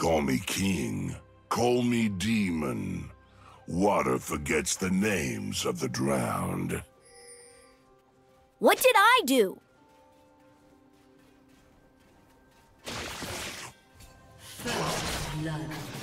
Call me king. Call me demon. Water forgets the names of the drowned. What did I do? First blood.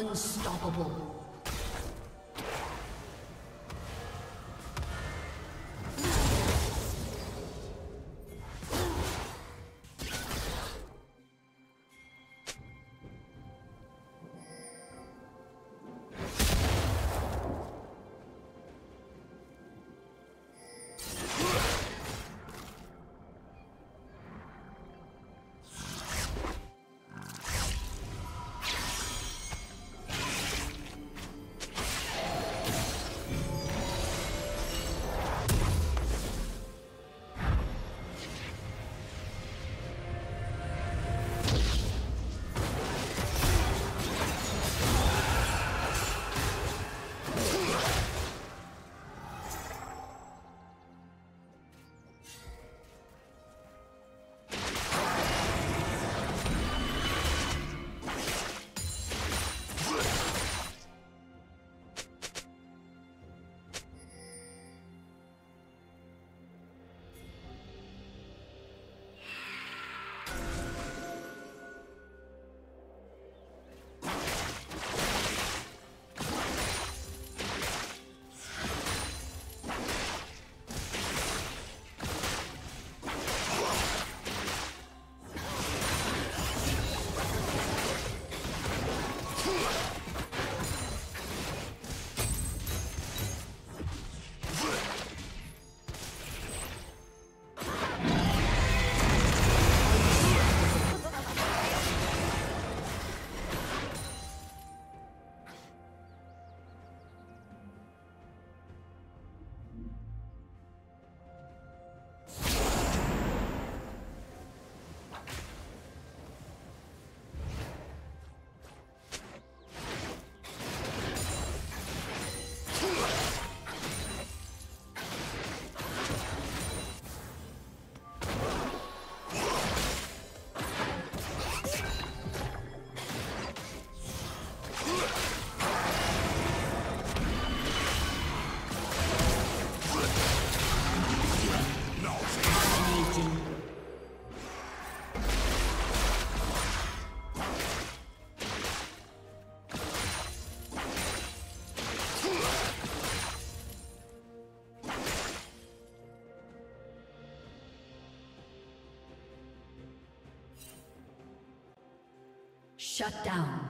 Unstoppable. Shut down.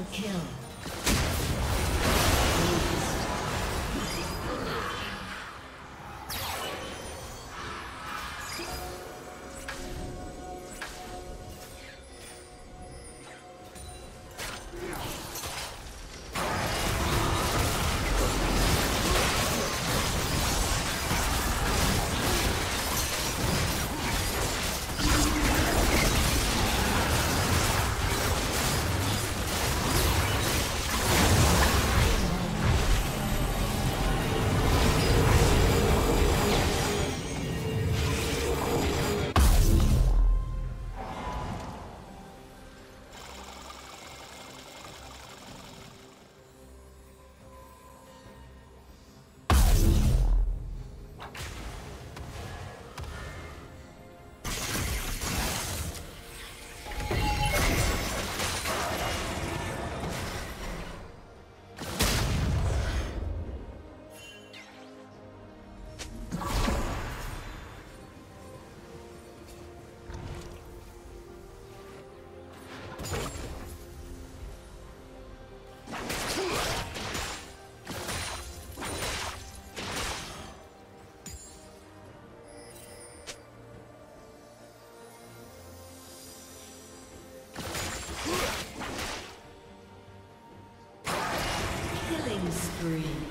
Double kill. Three.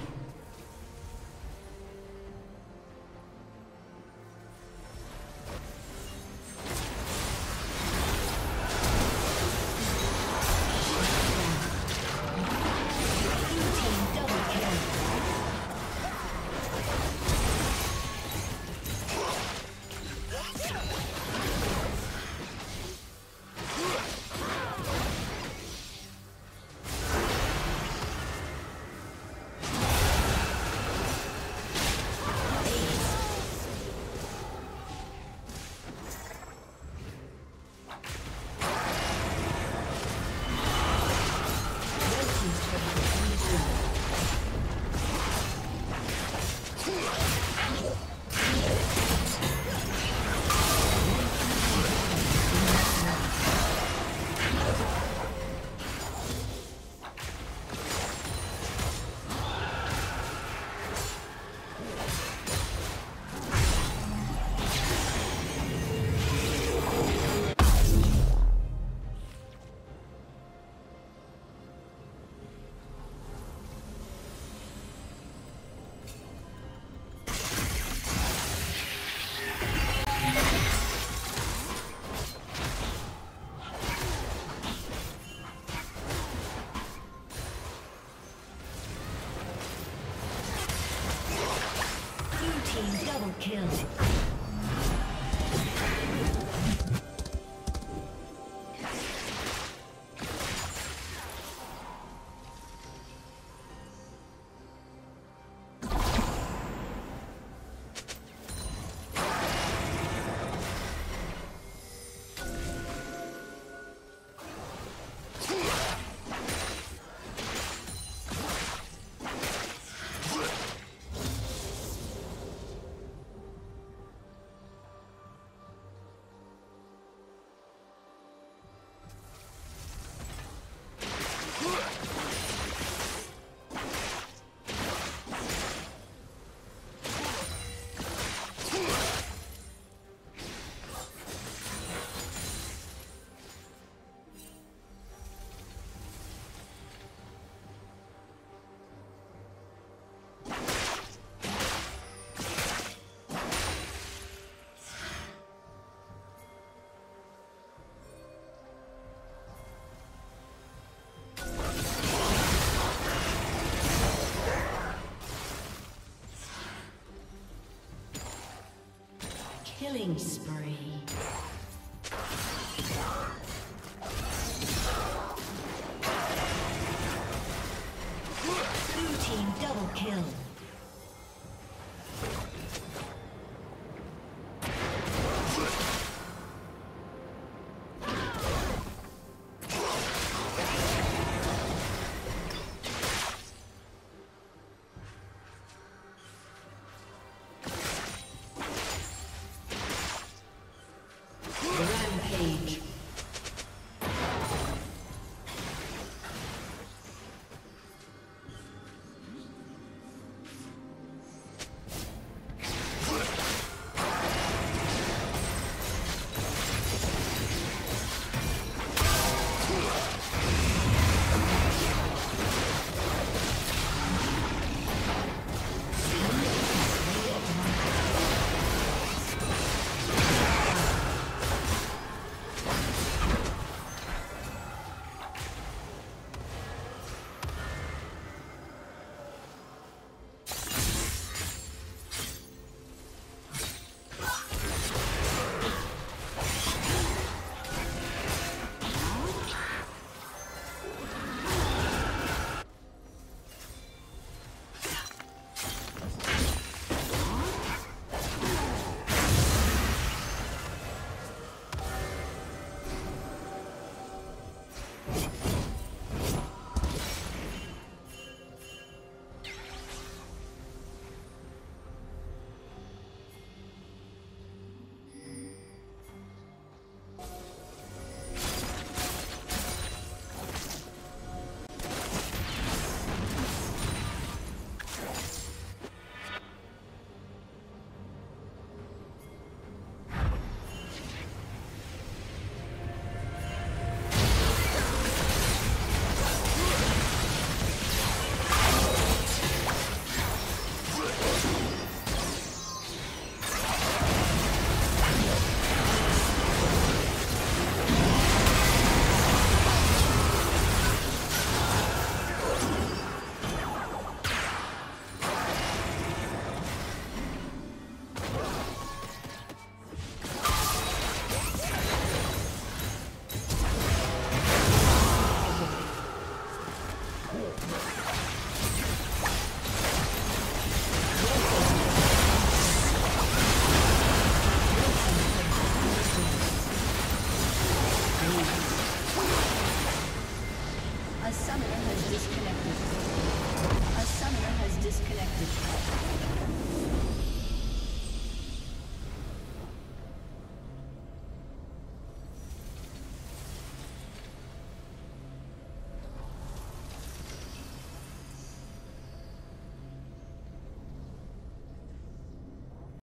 Killing spree.